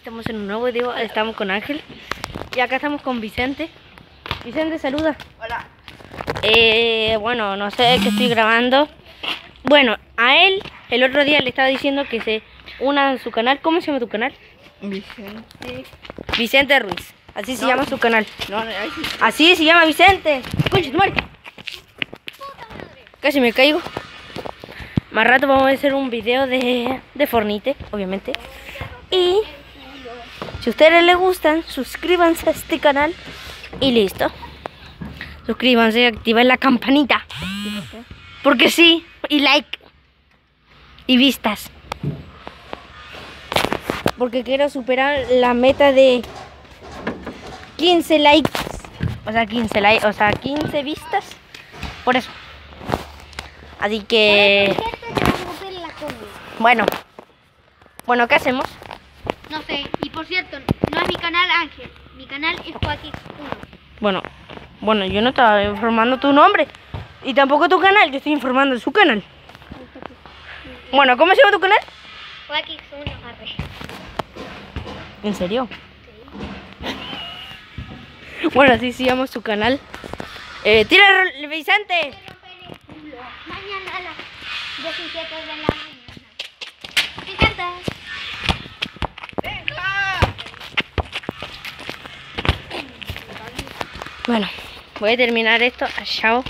Estamos en un nuevo video, estamos con Ángel y acá estamos con Vicente. Vicente, saluda. Hola. Eh, bueno, no sé qué estoy grabando. Bueno, a él el otro día le estaba diciendo que se una a su canal. ¿Cómo se llama tu canal? Vicente. Vicente Ruiz. Así se No. llama su canal. No, no. Así se llama Vicente. Concha tu madre. Casi me caigo. Más rato vamos a hacer un video de, de Fornite, obviamente. Y si a ustedes les gustan, suscríbanse a este canal. Y listo. Suscríbanse y activen la campanita. Porque sí. Y like. Y vistas. Porque quiero superar la meta de 15 likes. O sea, 15 likes, o sea, 15 vistas. Por eso. Así que, bueno. Bueno, ¿qué hacemos? No sé, y por cierto, no es mi canal Ángel, mi canal es Joaquín 1. Bueno, bueno, yo no estaba informando tu nombre. Y tampoco tu canal, yo estoy informando de su canal. Bueno, ¿cómo se llama tu canal? Joaquín 1, arre. ¿En serio? Bueno, así se llama su canal. Eh, tira, el- Vicente. Mañana a las 17 de la mañana. Me encanta. Bueno, voy a terminar esto. Chao.